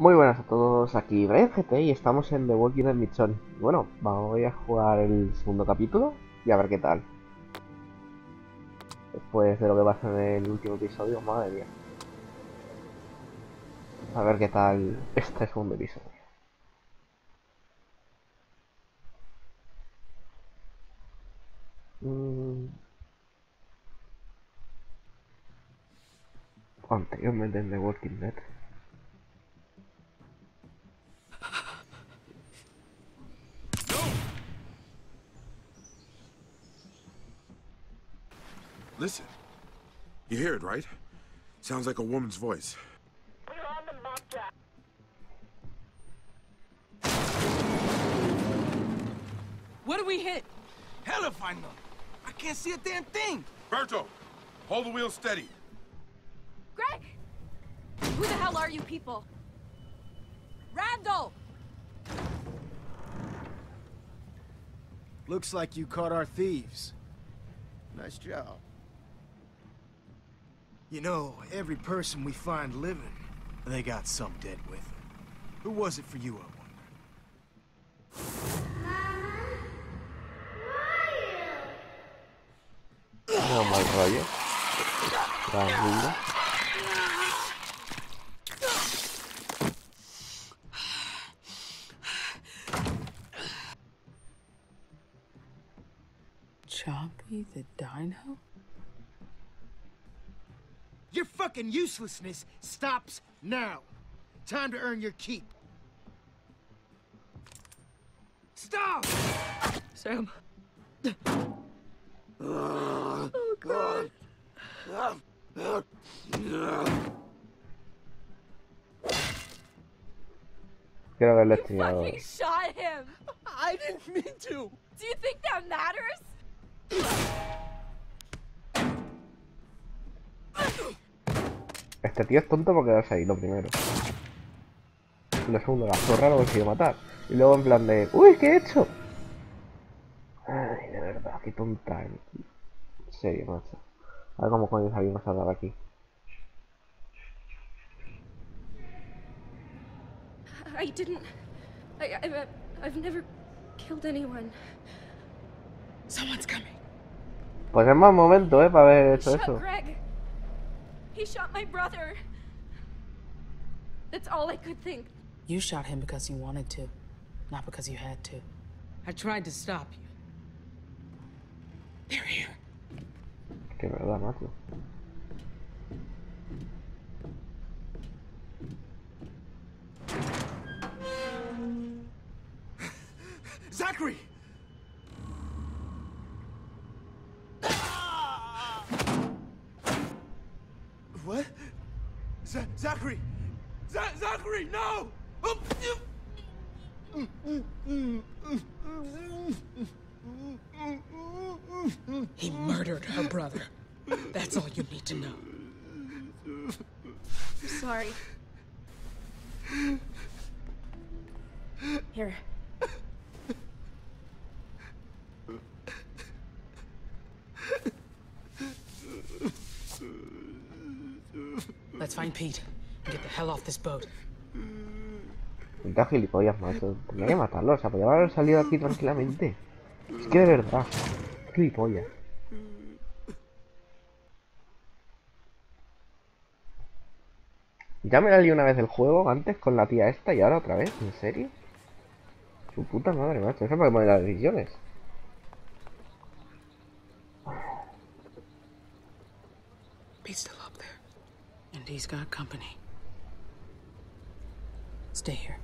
Muy buenas a todos, aquí Brian GT y estamos en The Walking Dead Midson. Bueno, voy a jugar el segundo capítulo y a ver qué tal. Después de lo que pasa en el último episodio, madre mía. A ver qué tal este segundo episodio. Mm. Anteriormente en The Walking Dead. Listen. You hear it, right? Sounds like a woman's voice. We're on the mock draft. What do we hit? Hell if I know. I can't see a damn thing. Berto, hold the wheel steady. Greg! Who the hell are you people? Randall! Looks like you caught our thieves. Nice job. You know, every person we find living, they got some dead with them. Who was it for you, I wonder? No mal rollo. Tranquilo. Chompy the Dino? Your fucking uselessness stops now. Time to earn your keep. Stop! Sam. oh, God. Quiero haberle estudiado. Fucking shot him! I didn't mean to. Do you think that matters? Este tío es tonto por quedarse ahí, lo primero. Lo segundo, la zorra lo consiguió matar. Y luego en plan de, uy, ¿qué he hecho? Ay, de verdad, qué tonta. En serio, macho. A ver cómo coño salimos a dar aquí. I didn't. I, I, I've never killed anyone. Someone's coming. Pues es más momento, eh, para haber hecho Shot eso. Greg. He shot my brother. That's all I could think. You shot him because you wanted to, not because you had to. I tried to stop you. They're here. Que verdad, macho. Zachary! What? Z Zachary! Z Zachary, no! Um, He murdered her brother. That's all you need to know. I'm sorry. Here. Let's find Pete and get the hell off this boat. Puta gilipollas, macho. Tenía que matarlo, o sea, podía haber salido aquí tranquilamente. Es que de verdad. Gilipollas. Ya me la lié una vez el juego antes con la tía esta y ahora otra vez, ¿en serio? Su puta madre, macho. Eso es para que poner las decisiones. Pete's he's got company. Stay here.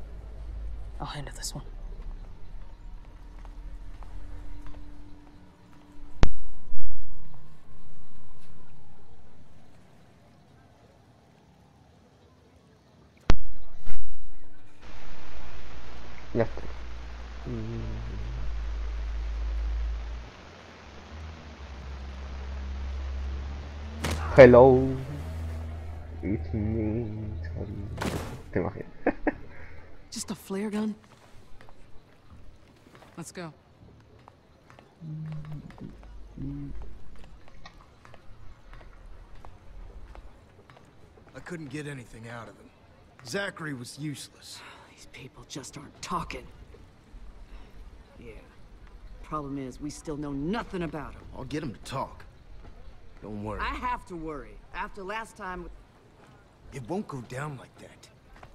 I'll handle this one. Ya está. Hello. It's me. Tom. ¿Te imaginas? Just a flare gun? Let's go. I couldn't get anything out of him. Zachary was useless. These people just aren't talking. Yeah. Problem is, we still know nothing about him. I'll get him to talk. Don't worry. I have to worry. After last time, It won't go down like that.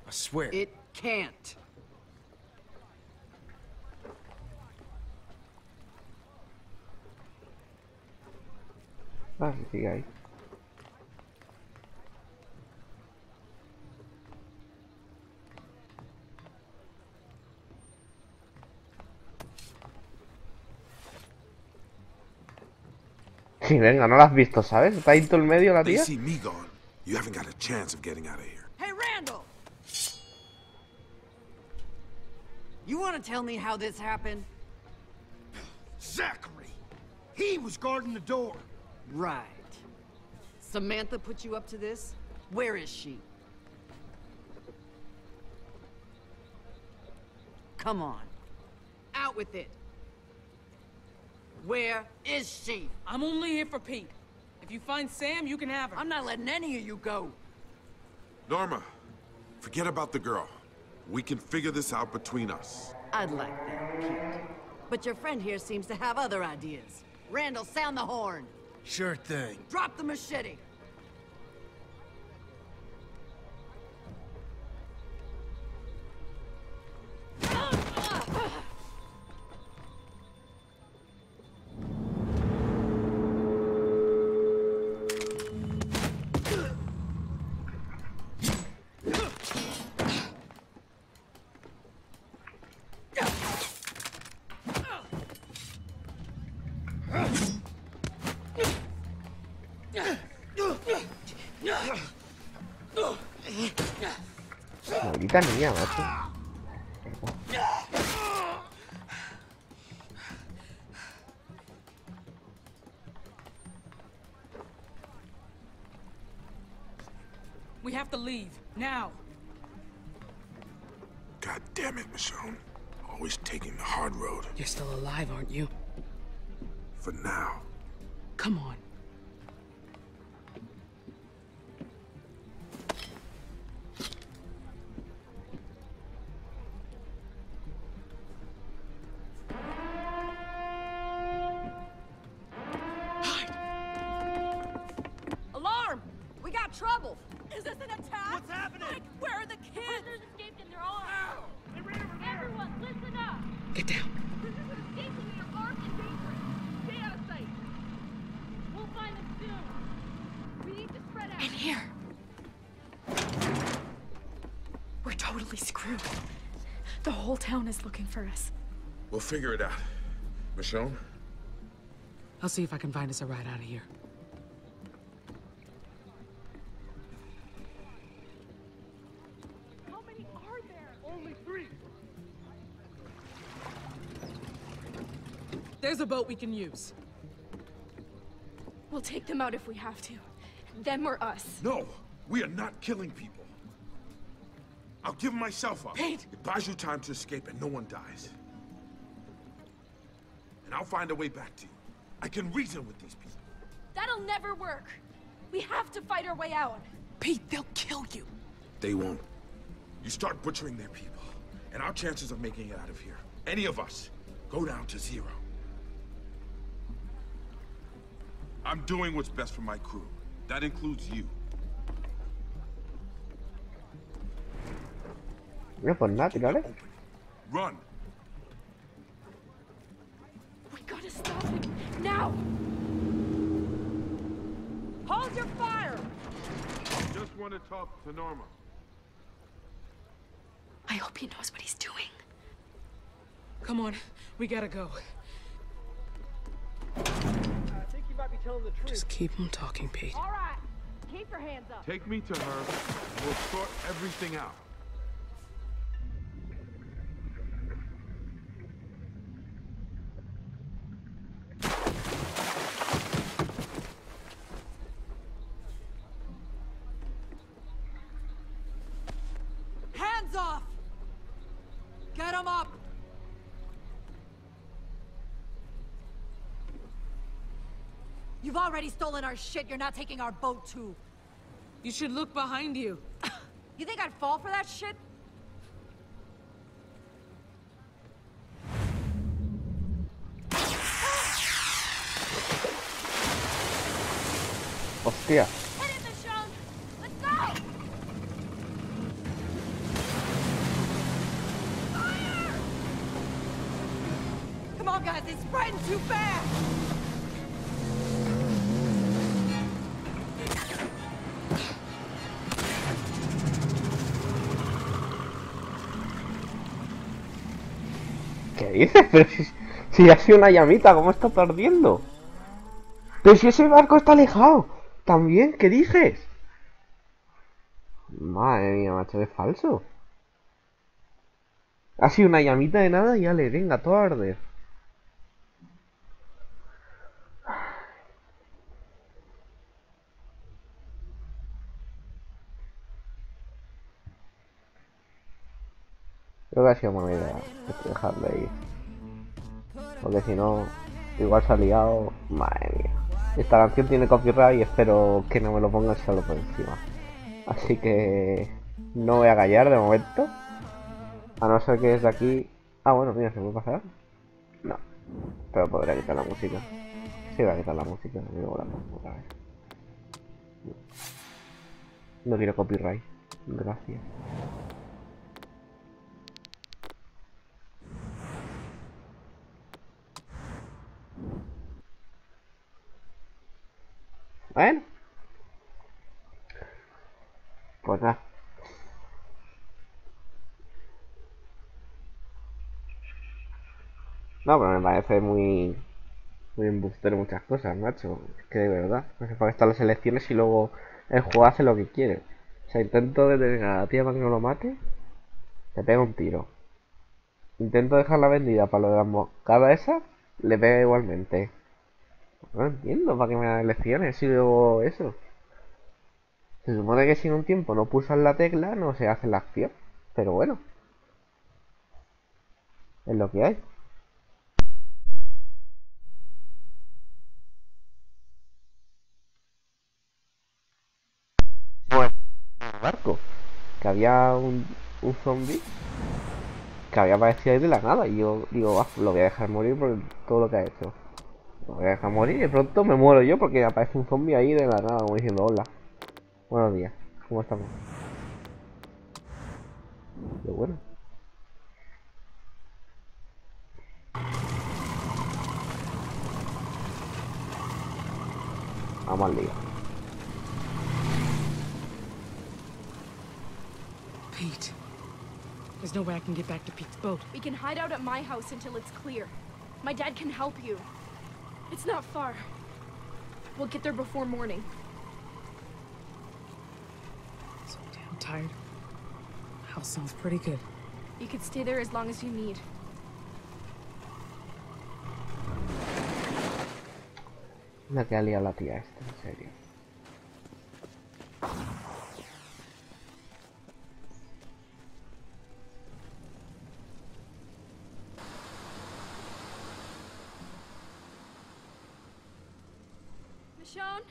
I swear. it can't. Ah, sí, sigue ahí. Sí, venga, no la has visto, ¿sabes? Está ahí todo el medio la tía. See me gone. You haven't got a chance of getting out of here. Hey, Randall! You want to tell me how this happened? Zachary! He was guarding the door. Right. Samantha put you up to this? Where is she? Come on. Out with it. Where is she? I'm only here for Pete. If you find Sam, you can have her. I'm not letting any of you go. Norma, forget about the girl. We can figure this out between us. I'd like that, Pete. But your friend here seems to have other ideas. Randall, sound the horn. Sure thing. Drop the machete. Maldita niña, macho. We got trouble! Is this an attack? What's happening? Mike, where are the kids? Prisoners escaped in their arms. Everyone, listen up. Get down. Prisoners escaping in their arms and dangerous. Stay out of sight. We'll find them soon. We need to spread out. In here. We're totally screwed. The whole town is looking for us. We'll figure it out. Michonne? I'll see if I can find us a ride out of here. How many are there? Only three. There's a boat we can use. We'll take them out if we have to. Them or us. No, we are not killing people. I'll give myself up. Pete! It buys you time to escape and no one dies. And I'll find a way back to you. I can reason with these people. That'll never work. We have to fight our way out. Pete, they'll kill you. They won't. You start butchering their people, and our chances of making it out of here, any of us, go down to zero. I'm doing what's best for my crew. That includes you. No, pues nada, tirale. Run. We gotta stop him. Now! Hold your fire! I just want to talk to Norma. I hope he knows what he's doing. Come on, we gotta go. I think you might be telling the truth. Just keep on talking, Pete. All right. Keep your hands up. Take me to her. We'll sort everything out. Hands off! Get him up! You've already stolen our shit. You're not taking our boat, too. You should look behind you. You think I'd fall for that shit? Hostia. Hit it, Michonne! Let's go! Come on, guys, it's spreading too fast! Dices? Pero si, ha sido una llamita, ¿cómo está perdiendo? Pero si ese barco está alejado. También, ¿qué dices? Madre mía, macho, es falso. Ha sido una llamita de nada y ya le venga todo a arder. Creo que ha sido buena idea dejarle ahí. Porque si no, igual se ha liado. Madre mía. Esta canción tiene copyright y espero que no me lo pongan solo por encima. Así que no voy a callar de momento. A no ser que desde aquí. Ah, bueno, mira, ¿se puede pasar? No. Pero podría quitar la música. Sí, voy a quitar la música. y luego la pongo otra vez. No quiero copyright. Gracias. Bueno. Pues nada. No, pero me parece muy... Muy embustero muchas cosas, macho. Es que de verdad. No sé para qué están las elecciones y luego el juego hace lo que quiere. O sea, intento detener a la tía para que no lo mate. Le pega un tiro. Intento dejarla vendida para lo de la moscada esa. Le pega igualmente. No entiendo para qué me dan elecciones si luego eso. Se supone que si en un tiempo no pulsas la tecla no se hace la acción. Pero bueno. Es lo que hay. Bueno, barco. Que había un, un zombie que había aparecido ahí de la nada. Y yo digo, "Ah, lo voy a dejar morir por todo lo que ha hecho. Voy a dejar morir y de pronto me muero yo porque aparece un zombie ahí de la nada, como diciendo hola. Buenos días, ¿cómo estamos? Pero bueno. Vamos al lío. Pete. There's no way I can get back to Pete's boat. We can hide out at my house until it's clear. My dad can help you. It's not far. We'll get there before morning. So damn tired. House sounds pretty good. You could stay there as long as you need. La que ha liado la tía esta, en serio. Michonne?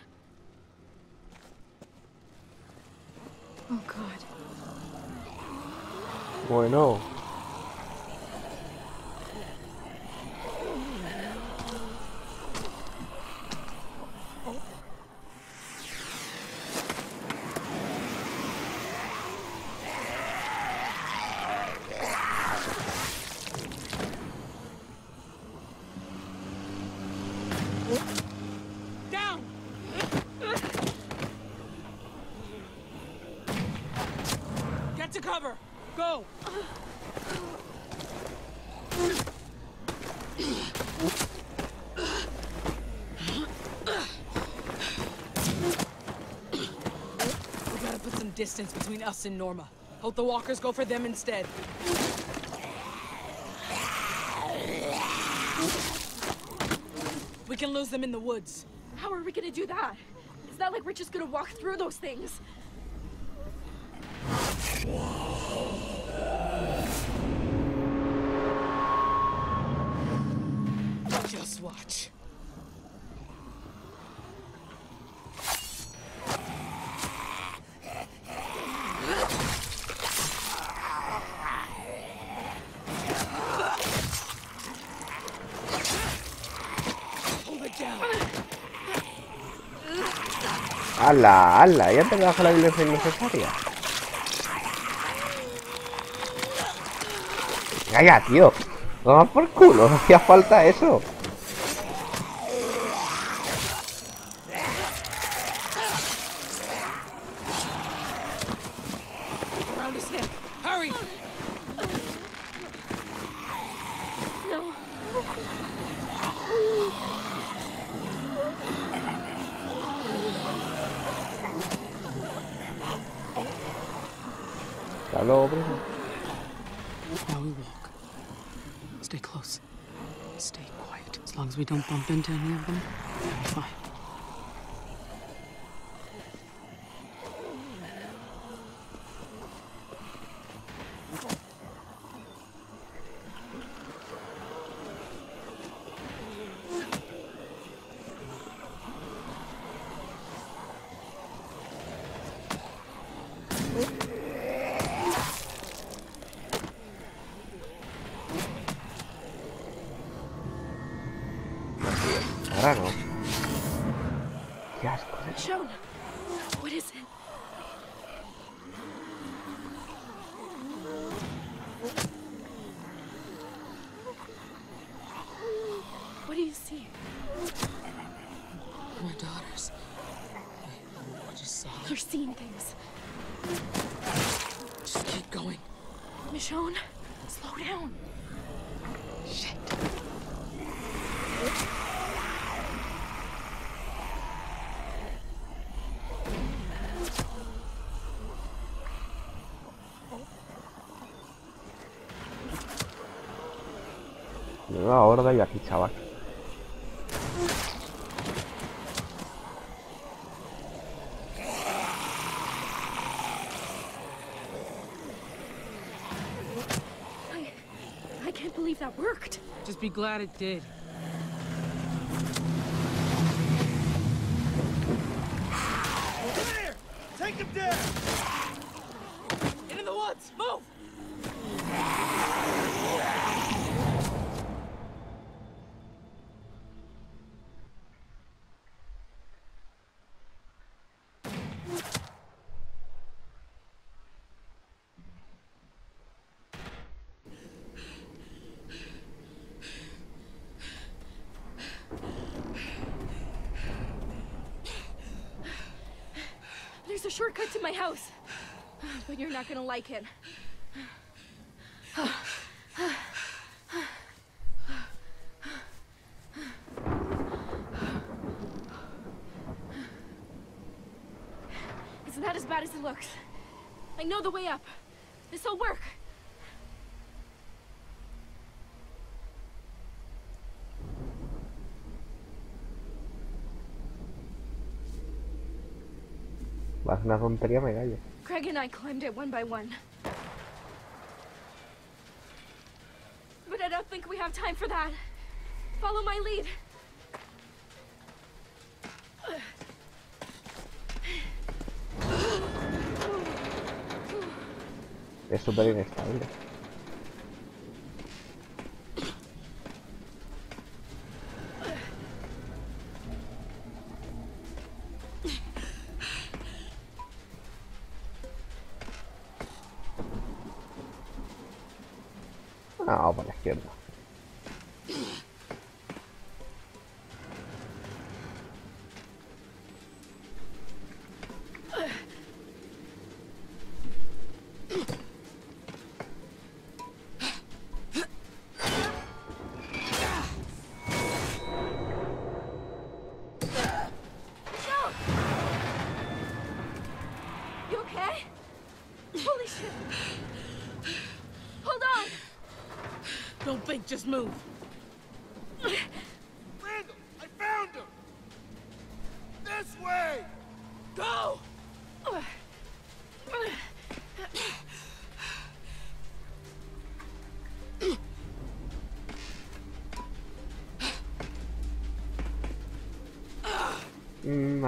Oh god. Why Down! Get to cover! Go! We gotta put some distance between us and Norma. Hope the walkers go for them instead. We can lose them in the woods. How are we gonna do that? It's not like we're just gonna walk through those things. ¡Hala, hala! Ya te bajo la violencia innecesaria. Calla, tío. Toma por culo, no hacía falta eso. We don't bump into any of them, we'll be fine. Ahora no. Qué asco. Michonne, what is it? What do you see? My daughters. I, I just saw them. You're seeing things. Just keep going. Michonne, slow down. Shit. Nueva horda y aquí, chaval. I, I can't believe that worked. Just be glad it did. There! Take him down! Into the woods! Move! There's a shortcut to my house. But you're not gonna like it. It's not as bad as it looks. I know the way up. This'll work. Va a una tontería, me callo. Craig and I climbed it one by one. But I don't think we have time for that. Follow my lead. Es súper inestable.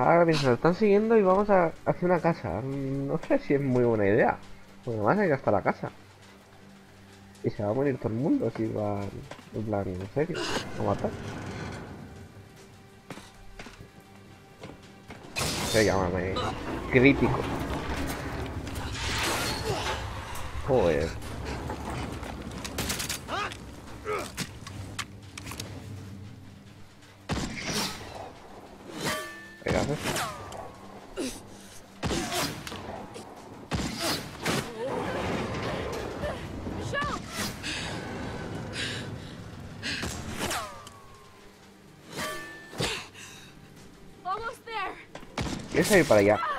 Ahora pienso, nos están siguiendo y vamos a hacia una casa. No sé si es muy buena idea. Porque además hay que hasta la casa. Y se va a morir todo el mundo si va en plan, en serio, a matar. sé, llámame crítico. Joder. Salir para allá?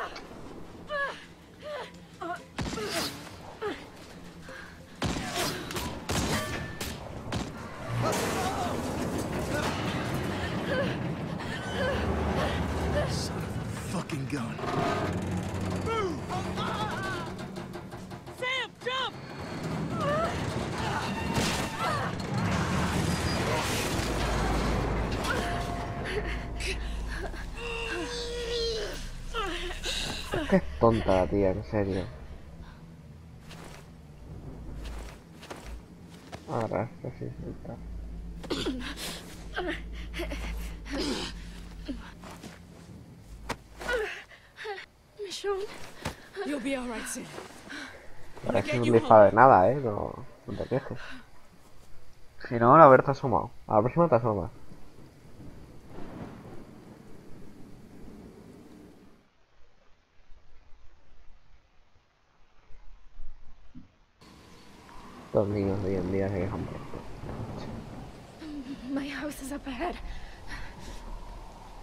Qué tonta la tía, en serio. Ahora, sí, Sam. Parece un disparo de nada, eh. No, no te quejes. Si no, la haberte asomado. A la próxima te asomas. Los niños de hoy en día se quejan por todo. my house is up ahead.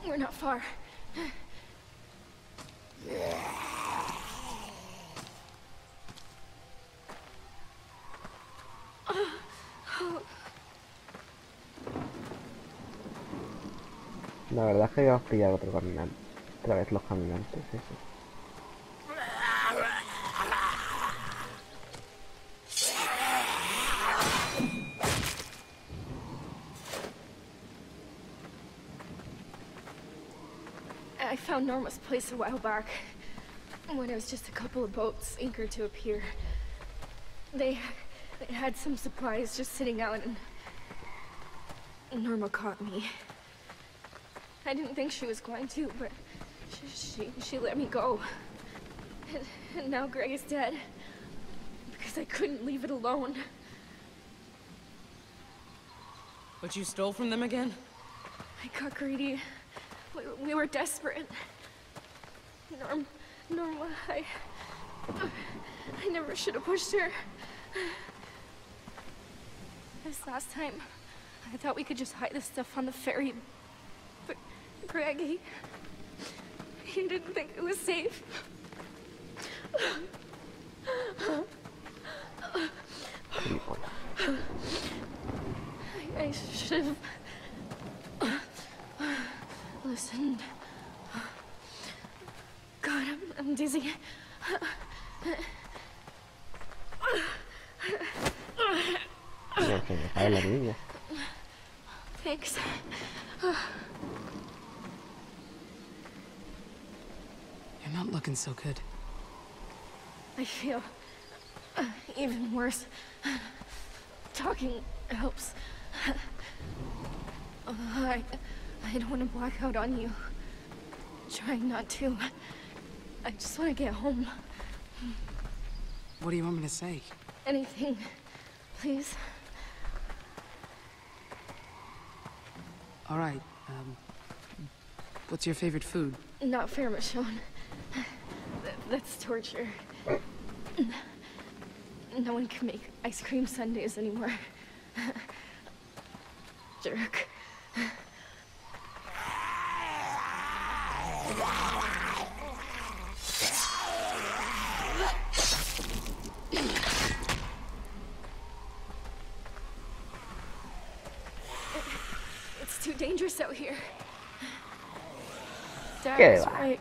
We're not far. La verdad es que íbamos a pillar otro caminante. Otra vez los caminantes, eso. Found Norma's place a while back. When it was just a couple of boats anchored to a pier. They, they had some supplies just sitting out and Norma caught me. I didn't think she was going to, but she, she, she let me go. And, and now Greg is dead. Because I couldn't leave it alone. But you stole from them again? I got greedy. We, we were desperate. Norm, Norma, I, I never should have pushed her. This last time, I thought we could just hide this stuff on the ferry. But Greg, he, he didn't think it was safe. I, I should have listened. God, I'm, I'm dizzy. No, se me cae la niña. Thanks. You're not looking so good. I feel uh, even worse. Talking helps. Uh, I, I don't want to black out on you. Trying not to. I just want to get home. What do you want me to say? Anything, please. All right. Um, what's your favorite food? Not fair, Michonne. Th- That's torture. No one can make ice cream sundaes anymore. Jerk. It's too dangerous out here. Dad ¿Qué was va? right.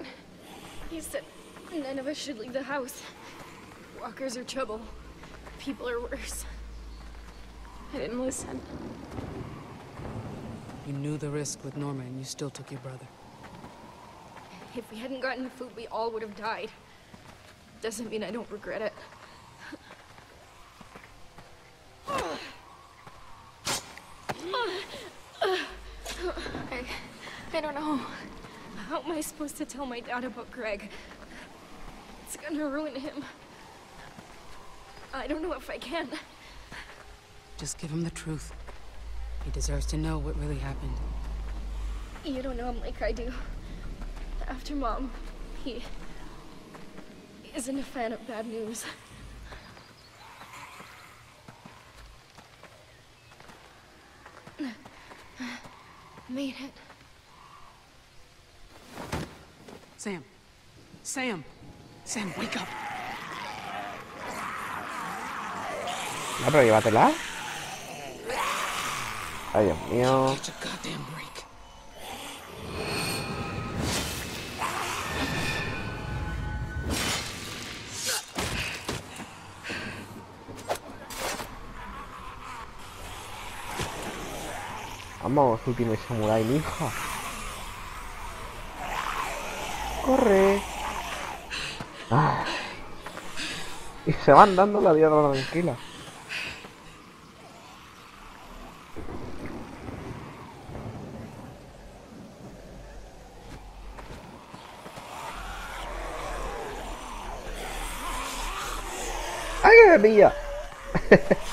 He said none of us should leave the house. Walkers are trouble. People are worse. I didn't listen. You knew the risk with Norma, and you still took your brother. If we hadn't gotten the food, we all would have died. Doesn't mean I don't regret it. I, I don't know. How am I supposed to tell my dad about Greg? Gonna ruin him. I don't know if I can. Just give him the truth. He deserves to know what really happened. You don't know him like I do. After Mom, he isn't a fan of bad news. Made it. Sam. Sam. Sam, wake up. No, pero llévatela. Ay, Dios mío. Vamos, último samurai, hija. Corre. Ay. Y se van dando la vida tranquila. ¡Ay, que me pilla!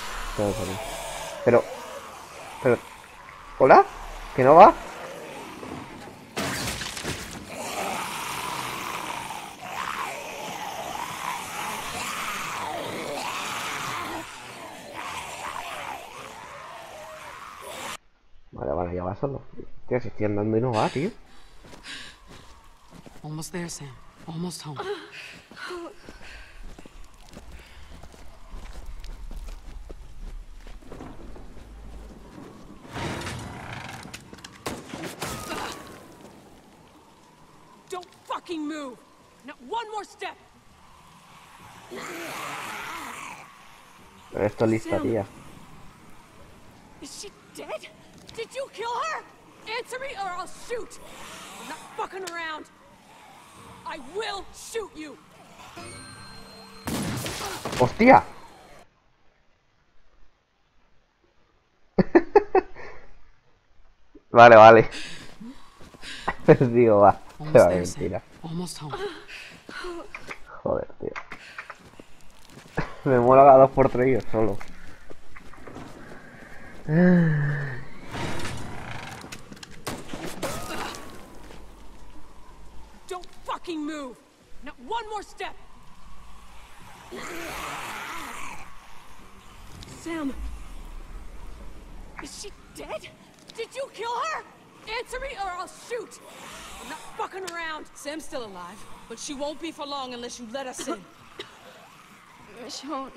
Pero... Pero... ¿Hola? ¿Que no va? Vale, vale, ya va solo. Si estoy andando y no va, tío. Almost there, Sam. Almost home. Don't fucking move! Not one more step! Pero esto es lista, tía. Is she dead? Did you kill her? Answer me or I'll shoot! I'm not fucking around! I will shoot you! ¡Hostia! vale, vale. Digo, va. Se Almost va, mentira. Almost home. Joder, tío. Me mola cada dos por tres yo solo. fucking move! Not one more step! Sam! Is she dead? Did you kill her? Answer me or I'll shoot! I'm not fucking around! Sam's still alive, but she won't be for long unless you let us in. Michonne.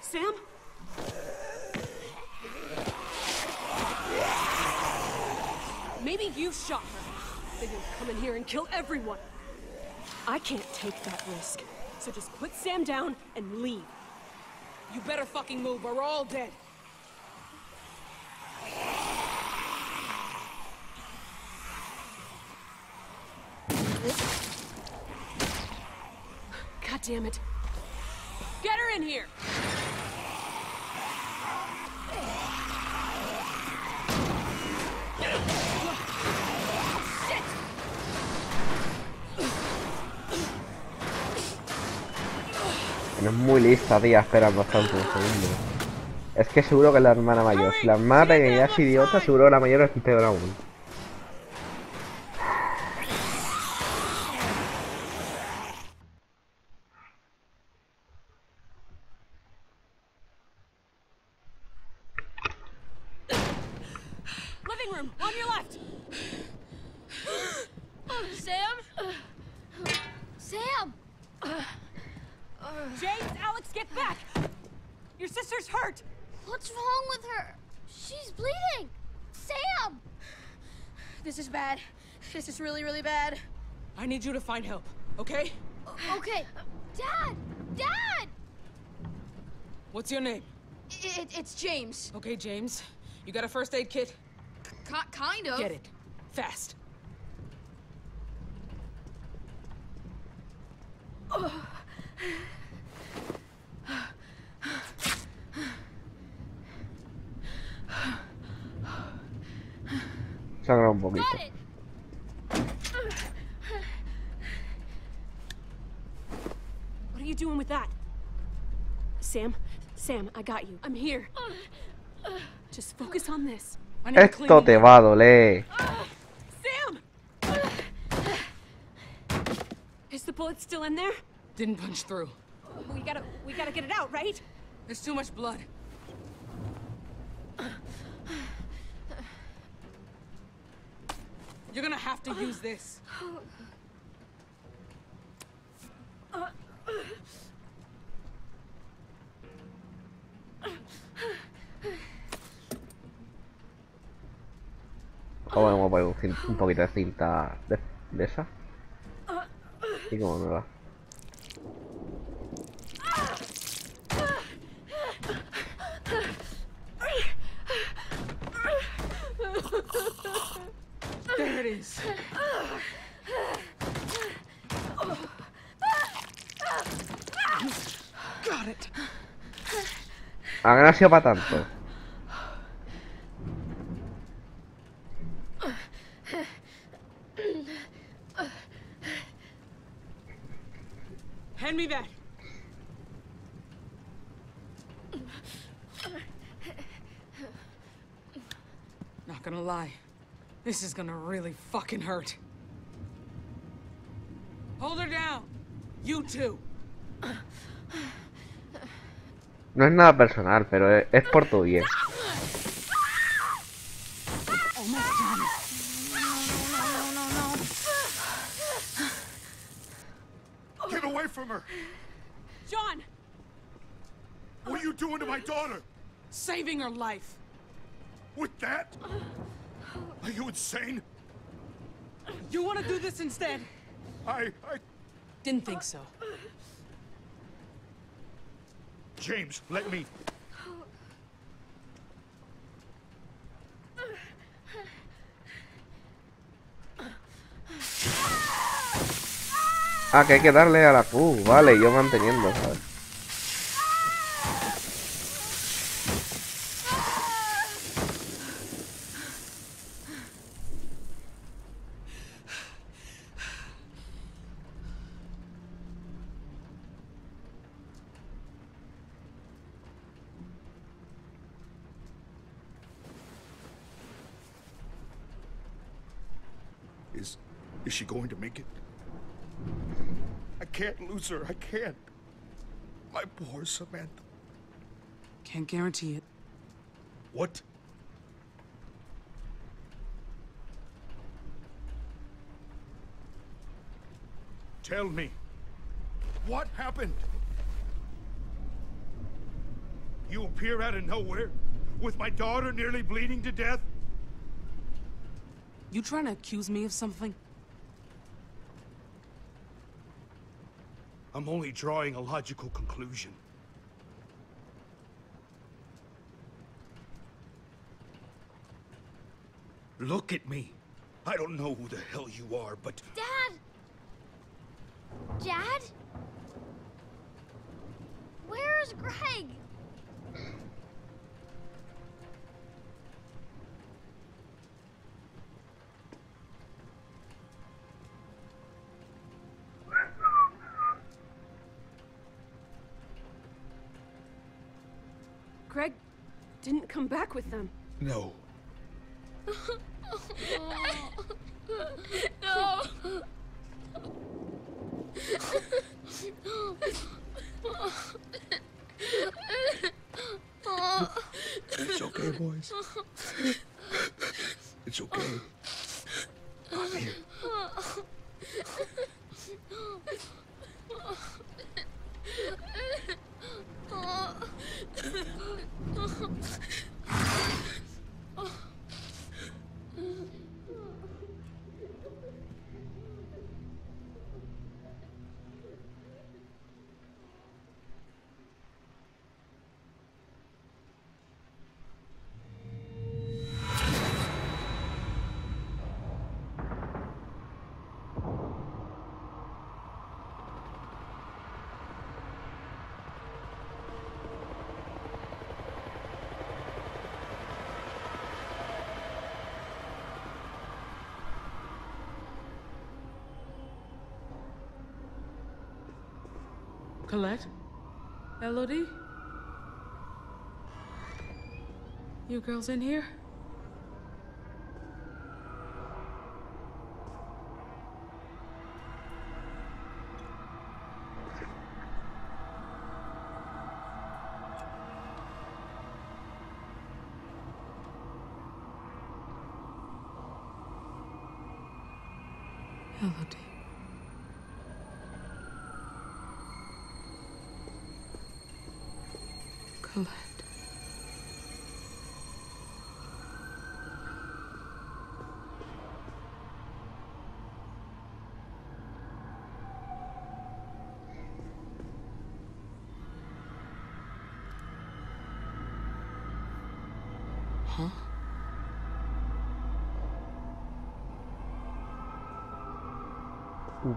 Sam? Maybe you shot her. Then you'll come in here and kill everyone. I can't take that risk. So just put Sam down and leave. You better fucking move or we're all dead. God damn it. Get her in here! No es muy lista, tía, esperando hasta el último segundo. Es que seguro que es la hermana mayor. Si la hermana pequeña es idiota, seguro que la mayor es peor aún. Find help, okay? Okay. Dad! Dad! What's your name? It, it's James. Okay, James. You got a first aid kit? K kind of. Get it. Fast. Sangra un poquito. Got it! You doing with that? Sam, Sam, I got you. I'm here. Just focus on this. I need to clean Esto te va a doler. Sam! Is the bullet still in there? Didn't punch through. We gotta, we gotta get it out, right? There's too much blood. You're gonna have to use this. Uh, uh, uh, O vamos a poner un, cin- un poquito de cinta de, de esa. Y como nueva. There it is. Got it. Ah, que no ha sido para tanto. Hand me that. Not gonna lie. This is gonna really fucking hurt. Hold her down. You too. No es nada personal, pero es, es por tu bien. Get away from her! John! What are you doing to my daughter? Saving her life. You insane? You wanna do this instead? I, I... Didn't think so. James, let me... Ah, que hay que darle a la Q. Vale, yo manteniendo, ¿sabes? Is she going to make it? I can't lose her, I can't. My poor Samantha. Can't guarantee it. What? Tell me. What happened? You appear out of nowhere with my daughter nearly bleeding to death? You trying to accuse me of something? I'm only drawing a logical conclusion. Look at me. I don't know who the hell you are, but Dad! Dad? Come back with them. no. No! It's okay, boys. Colette? Elodie? You girls in here?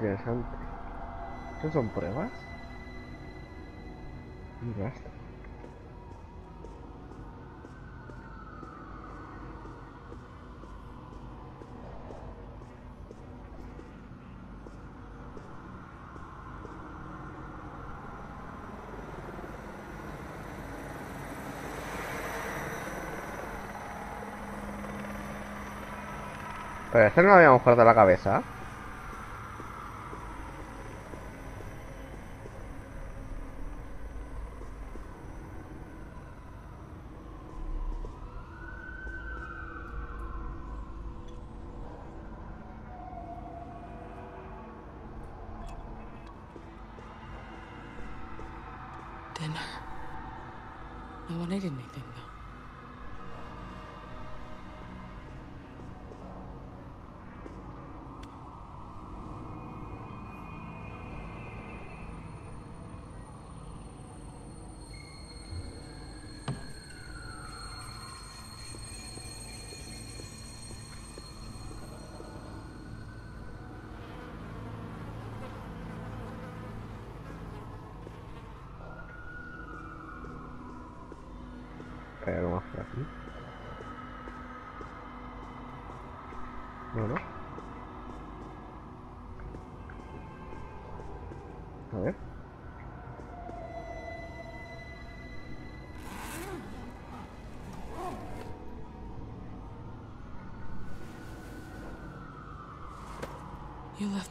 Interesante. ¿Estos son pruebas? Y basta. Pero este no lo habíamos cortado la cabeza.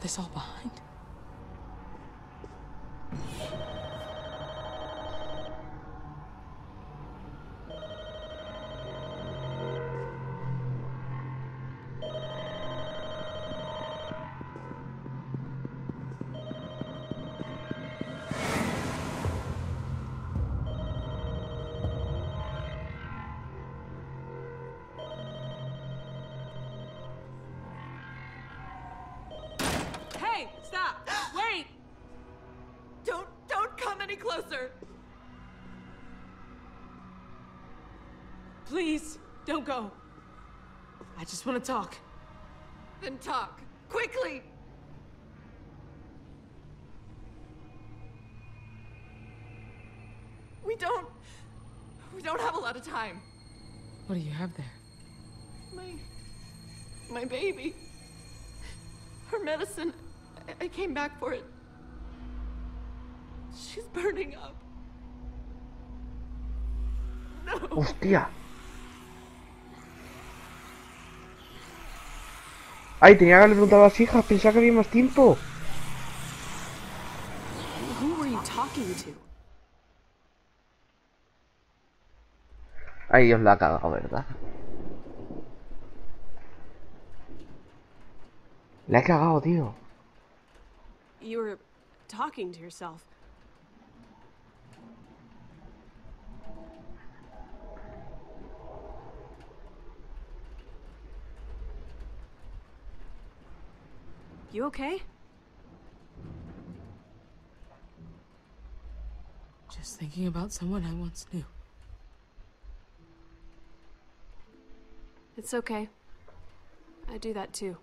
This all behind? Please, don't go. I just want to talk. Then talk. Quickly! We don't... We don't have a lot of time. What do you have there? My... My baby. Her medicine. I, I came back for it. She's burning up. No. Oh, ¡Hostia! ¡Ay, tenía que haberle preguntado a las hijas! Pensaba que había más tiempo. Who were you talking to? Ay, Dios la ha cagado, ¿verdad? La he cagado, tío. You were talking to yourself. You okay? Just thinking about someone I once knew. It's okay. I do that too.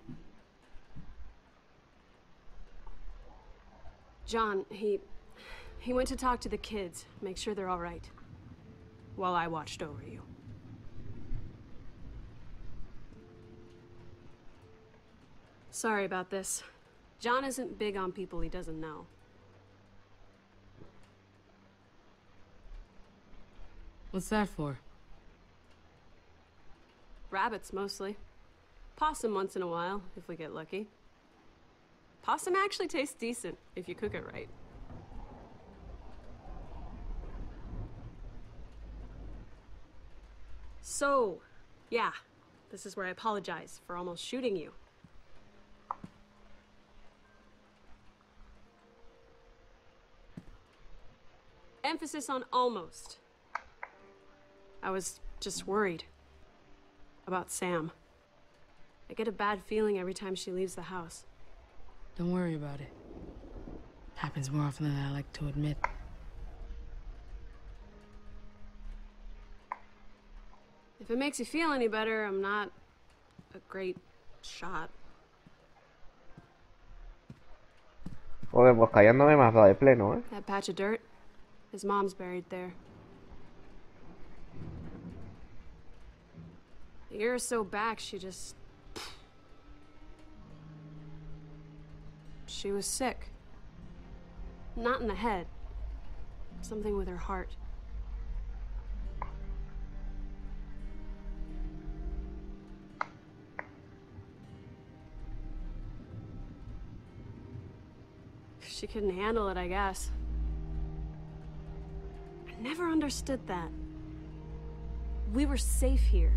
John, he. he went to talk to the kids, make sure they're all right. While I watched over you. Sorry about this. John isn't big on people he doesn't know. What's that for? Rabbits, mostly. Possum once in a while, if we get lucky. Possum actually tastes decent, if you cook it right. So, yeah, this is where I apologize for almost shooting you. Emphasis on almost. I was just worried about Sam. I get a bad feeling every time she leaves the house. Don't worry about it. Happens more often than I like to admit. If it makes you feel any better, I'm not a great shot. Joder, pues callándome me has dado de pleno, ¿eh? That patch of dirt, his mom's buried there. A year or so back, she just. She was sick. Not in the head. Something with her heart. She couldn't handle it, I guess. I never understood that. We were safe here.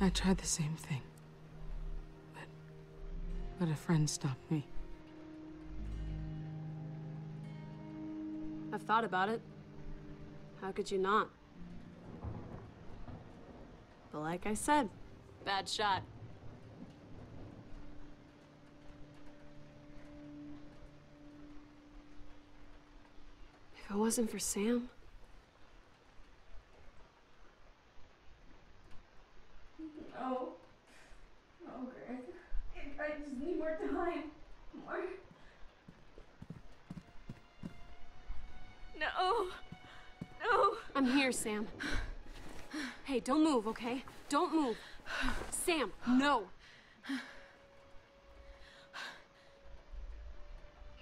I tried the same thing. But. But a friend stopped me. I've thought about it. How could you not? But like I said, bad shot. If it wasn't for Sam, No. No, Greg. I, I just need more time. More. No. No. I'm here, Sam. Hey, don't move, okay? Don't move. Sam, no.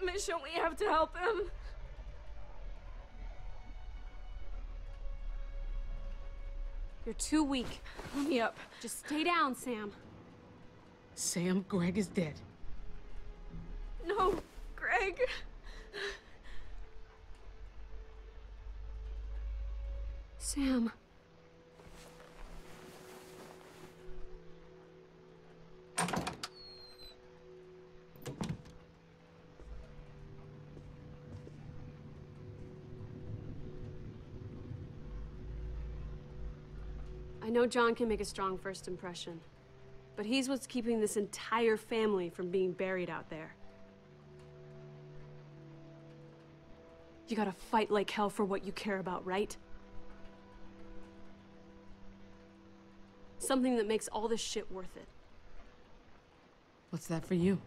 Michonne, we have to help him. You're too weak. Pull me up. Just stay down, Sam. Sam, Greg is dead. No, Greg. Sam. Know John can make a strong first impression, but he's what's keeping this entire family from being buried out there. You gotta fight like hell for what you care about, right? Something that makes all this shit worth it. What's that for you?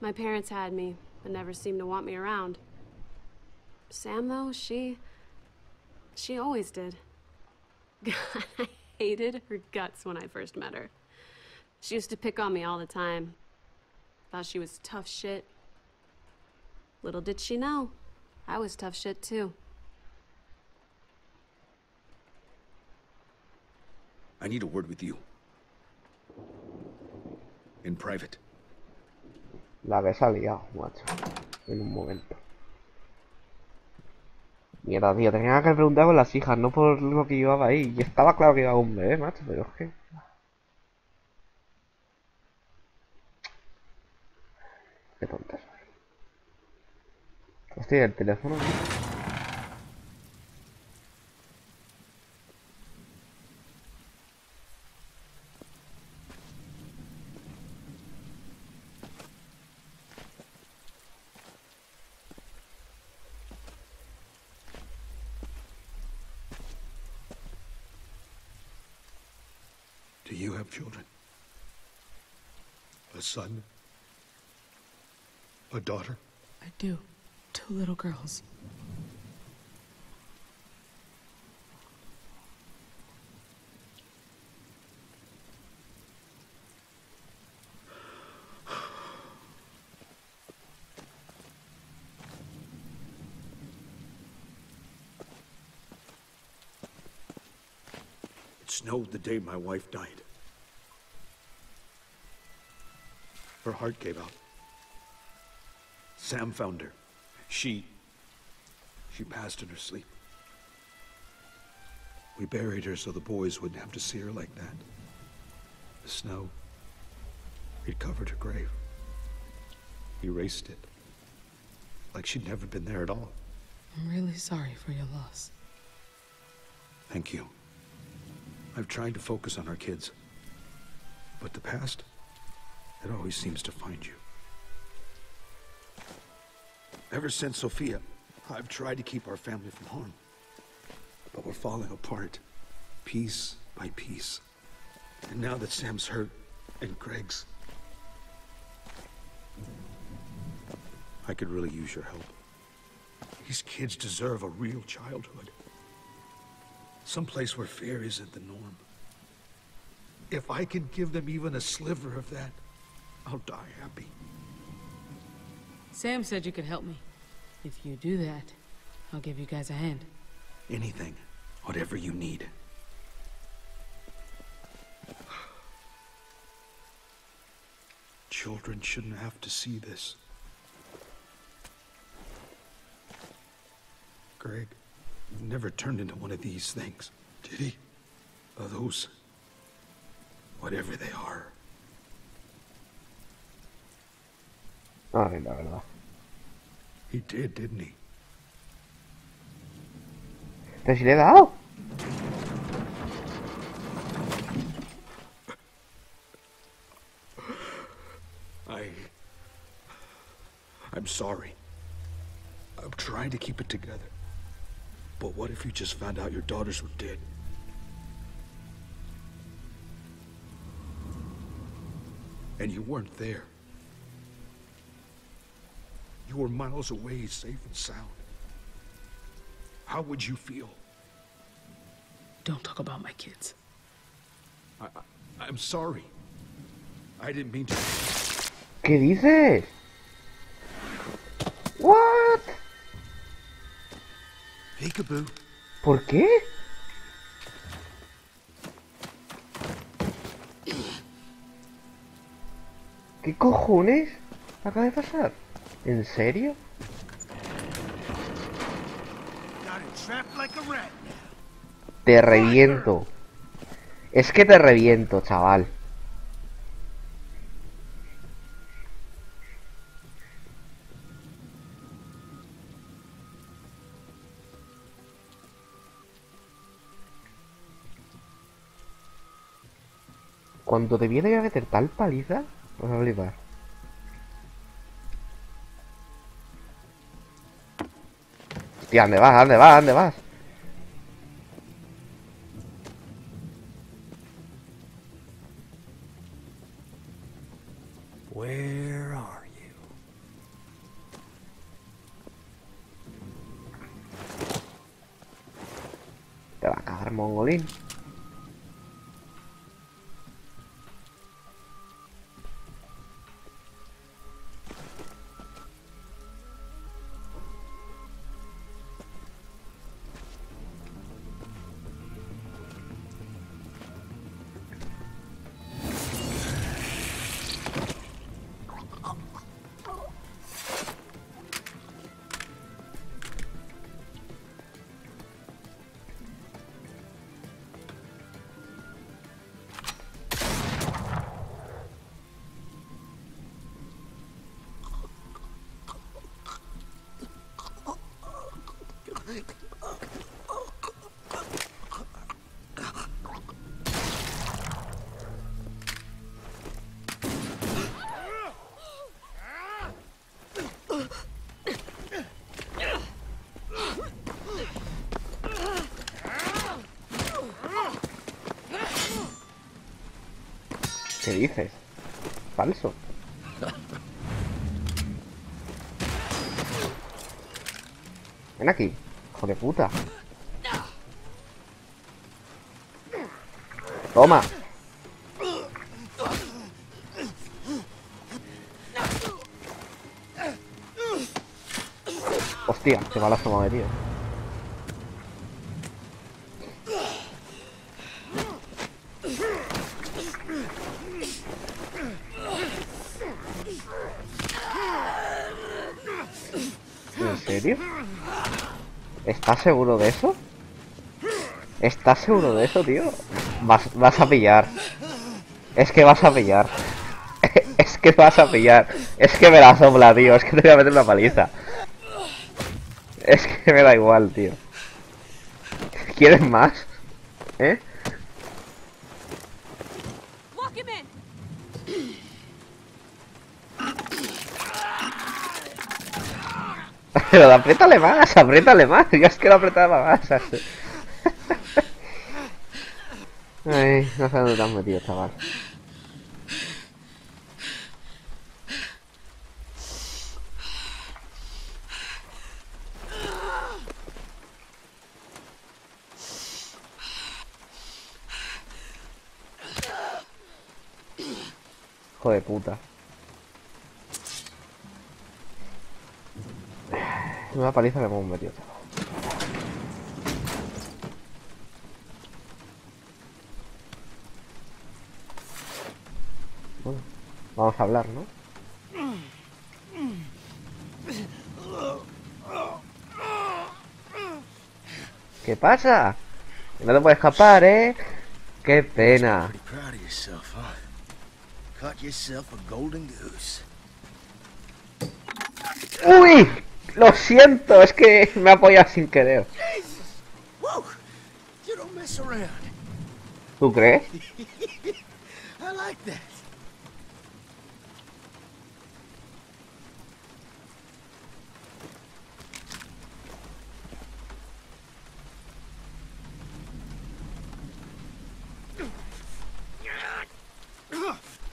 My parents had me, but never seemed to want me around. Sam, though, she. she always did. God, I hated her guts when I first met her. She used to pick on me all the time. Thought she was tough shit. Little did she know, I was tough shit too. I need a word with you. In private. La que se ha liado, macho. En un momento. Mierda, tío, tenía que preguntar por las hijas, no por lo que llevaba ahí. Y estaba claro que iba un bebé, macho, pero es que. Qué tontas. Hostia, el teléfono. Do daughter? I do. Two little girls. It snowed the day my wife died. Her heart gave out. Sam found her. She. She passed in her sleep. We buried her so the boys wouldn't have to see her like that. The snow. It covered her grave. Erased it. Like she'd never been there at all. I'm really sorry for your loss. Thank you. I've tried to focus on our kids. But the past, it always seems to find you. Ever since Sophia, I've tried to keep our family from harm. But we're falling apart, piece by piece. And now that Sam's hurt, and Greg's... I could really use your help. These kids deserve a real childhood. Someplace where fear isn't the norm. If I can give them even a sliver of that, I'll die happy. Sam said you could help me. If you do that, I'll give you guys a hand. Anything, whatever you need. Children shouldn't have to see this. Greg never turned into one of these things, did he? Of those, whatever they are. Ay, la verdad. He did, didn't he? Pero si le he dado. I. I'm sorry. I'm trying to keep it together. But what if you just found out your daughters were dead? And you weren't there. You were miles away, safe and sound. How would you feel? Don't talk about my kids. I, I, I'm sorry. I didn't mean to. ¿Qué dices? What? Peekaboo. ¿Por qué? ¿Qué cojones acaba de pasar? ¿En serio? Te reviento. Es que te reviento, chaval. Cuando te viene a meter tal paliza, vas a flipar. Hostia, ¿dónde vas? ¿Dónde vas? ¿Dónde vas? Dices? Falso. Ven aquí, hijo de puta. Toma. Hostia, qué balazo me ha metido. ¿Estás seguro de eso? ¿Estás seguro de eso, tío? Vas, vas a pillar. Es que vas a pillar. es que vas a pillar. Es que me la sopla, tío. Es que te voy a meter una paliza. Es que me da igual, tío. ¿Quieres más? ¿Eh? Pero apriétale más, apriétale más. Yo es que lo apretaba más. Ay, no sé dónde te has metido, chaval. Hijo de puta. Una paliza que me hemos metido, chaval. Bueno, vamos a hablar, ¿no? ¿Qué pasa? Que No te puedes escapar, ¿eh? Qué pena. Pretty proud of yourself, huh? Caught yourself a golden goose. ¡Uy! Lo siento, es que me apoyado sin querer. ¿Tú crees?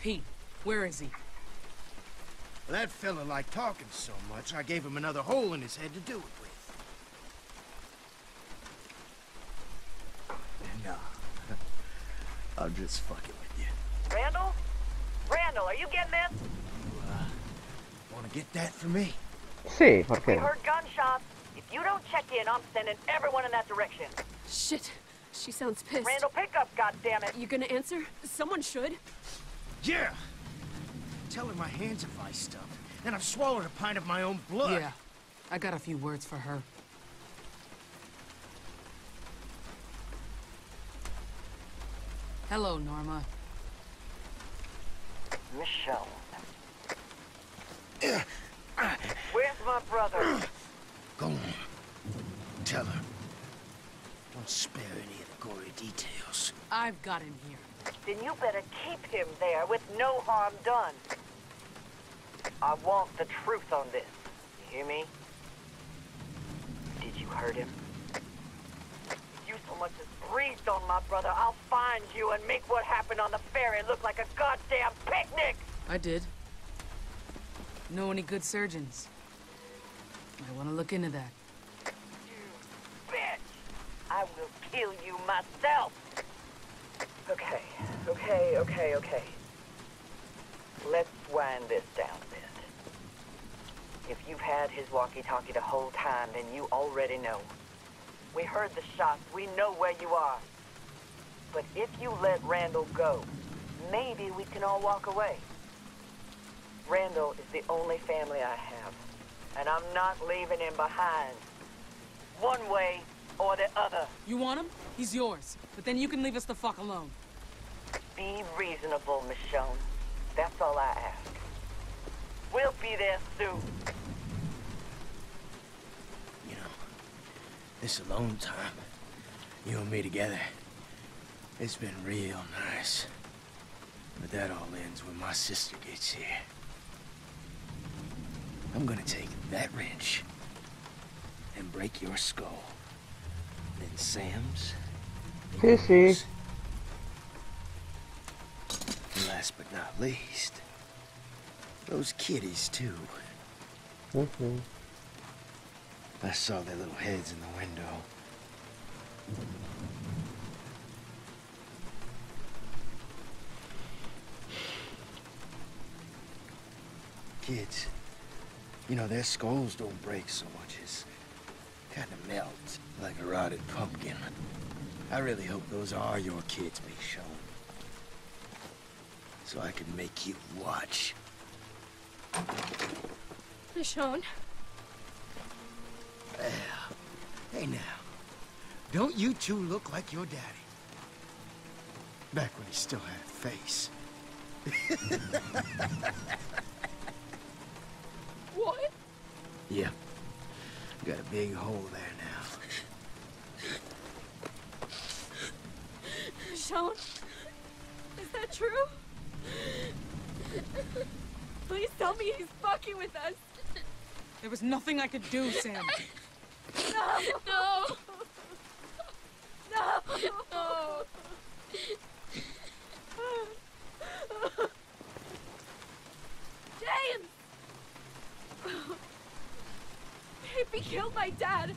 Pete, where is he? That fella liked talking so much, I gave him another hole in his head to do it with. No. Uh, I'm just fucking with you. Randall? Randall, are you getting this? Uh, wanna get that for me? Sí, ¿por We heard gunshots. If you don't check in, I'm sending everyone in that direction. Shit. She sounds pissed. Randall, pick up, goddammit. You gonna answer? Someone should. Yeah! Tell her my hands are iced up, and I've swallowed a pint of my own blood. Yeah, I got a few words for her. Hello, Norma. Michonne. Where's my brother? Go on. Tell her. Don't spare any of the gory details. I've got him here. Then you better keep him there with no harm done. I want the truth on this. You hear me? Did you hurt him? If you so much as breathed on my brother, I'll find you and make what happened on the ferry look like a goddamn picnic! I did. Know any good surgeons? I want to look into that. You bitch! I will kill you myself! Okay, okay, okay, okay. Let's wind this down. If you've had his walkie-talkie the whole time, then you already know. We heard the shots. We know where you are. But if you let Randall go, maybe we can all walk away. Randall is the only family I have, and I'm not leaving him behind. One way or the other. You want him? He's yours. But then you can leave us the fuck alone. Be reasonable, Michonne. That's all I ask. We'll be there soon. You know, this alone time, you and me together, it's been real nice. But that all ends when my sister gets here. I'm gonna take that wrench and break your skull. Then Sam's. Sí, sí. yours. And Last but not least, those kitties too. Ujú. I saw their little heads in the window. Kids, you know, their skulls don't break so much as kind of melt like a rotted pumpkin. I really hope those are your kids, Michonne. So I can make you watch. Michonne. Hey now, don't you two look like your daddy? Back when he still had a face. What? Yeah. Got a big hole there now. Sean? Is that true? Please tell me he's fucking with us. There was nothing I could do, Sam. No! No! No! No! James! If he killed my dad,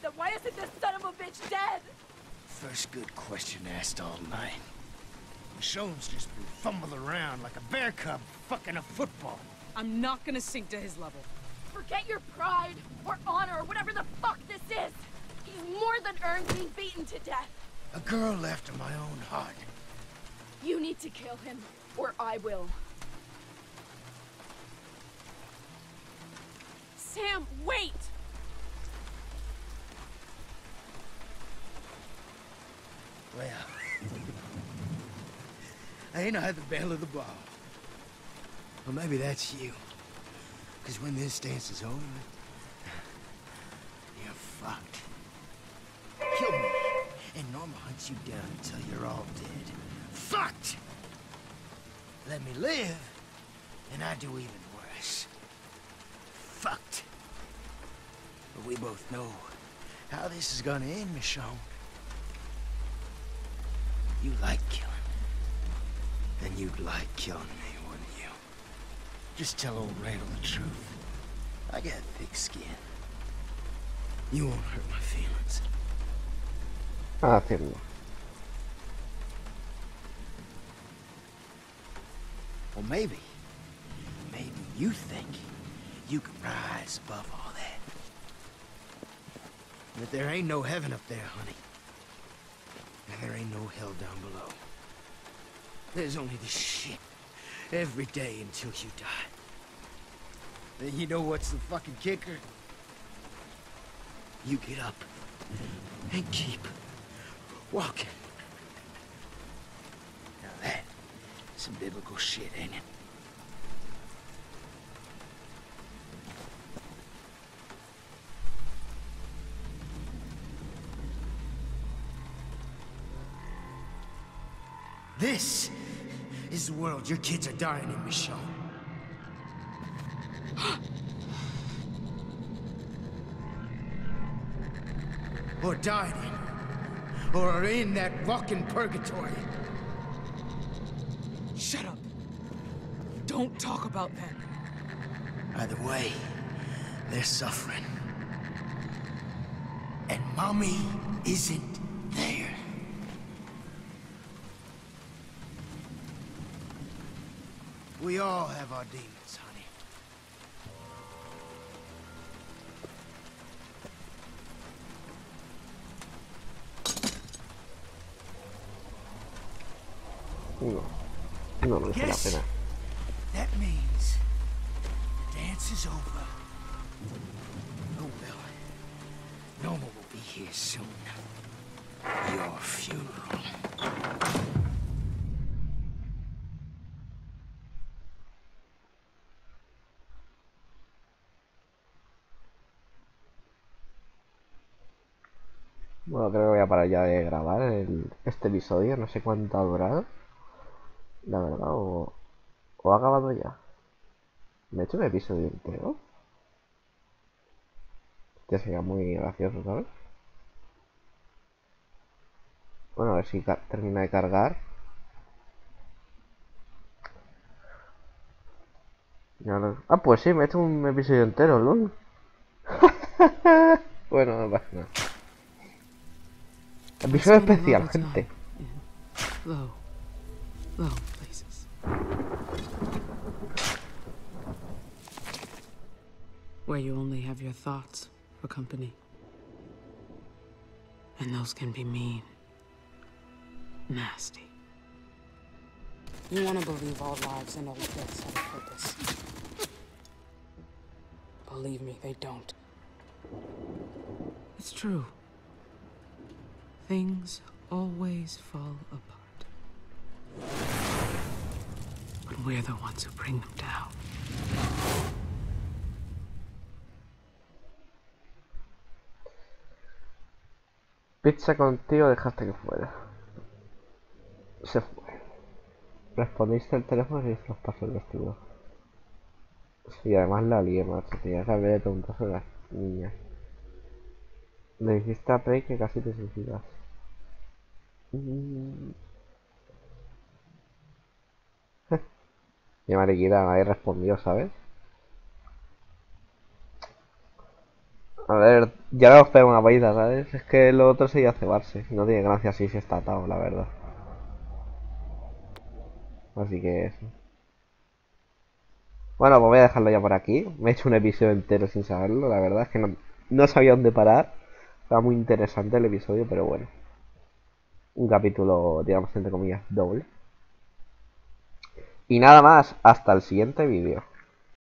then why isn't this son of a bitch dead? First good question asked all night. Michonne's just been fumbling around like a bear cub fucking a football. I'm not gonna sink to his level. Forget your pride, or honor, or whatever the fuck this is. He's more than earned being beaten to death. A girl after my own heart. You need to kill him, or I will. Sam, wait! Well, I ain't had the belle of the ball. Well, maybe that's you. Because when this dance is over, you're fucked. Kill me, and Norma hunts you down until you're all dead. Fucked! Let me live, and I do even worse. Fucked. But we both know how this is gonna end, Michonne. You like killing. Then you'd like killing me, wouldn't you? Just tell old Randall the truth. I got thick skin. You won't hurt my feelings. Hacerlo. Well, maybe, maybe you think you can rise above all that. That there ain't no heaven up there, honey. And there ain't no hell down below. There's only this shit every day until you die. Then you know what's the fucking kicker? You get up and keep walking. Now that some biblical shit, ain't it? This is the world your kids are dying in, Michonne. or died in, or are in that walking purgatory. Shut up. Don't talk about that. Either way, they're suffering. And Mommy isn't there. We all have our demons, honey. No, no merece la Yes. Voy a ya de grabar el- este episodio. No sé cuánto ha durado. La verdad, o, ha acabado ya. Me he hecho un episodio entero. Que sería muy gracioso, ¿sabes? Bueno, a ver si termina de cargar. Ah, pues sí, me he hecho un episodio entero, LOL. bueno, no pasa nada. Spend especial, gente. Low, low places. Where you only have your thoughts for company. And those can be mean. Nasty. You want to believe all lives and all deaths have a purpose. Believe me, they don't. It's true. Things always fall apart. But we're the ones who bring them down. Pizza contigo dejaste que fuera. Se fue. Respondiste el teléfono y hice los pasos del vestido. Sí, además la lié, macho. Tenía que haberle preguntado sobre las niñas. Le dijiste a Prey que casi te suicidas. Mm. Mi mariquita nadie respondió, ¿sabes? A ver, ya le os pego una paída, ¿sabes? Es que lo otro sería cebarse. No tiene gracia si está atado, la verdad. Así que eso. Bueno, pues voy a dejarlo ya por aquí. Me he hecho un episodio entero sin saberlo, la verdad es que no sabía dónde parar. Muy interesante el episodio, pero bueno. Un capítulo, digamos, entre comillas, doble. Y nada más, hasta el siguiente vídeo.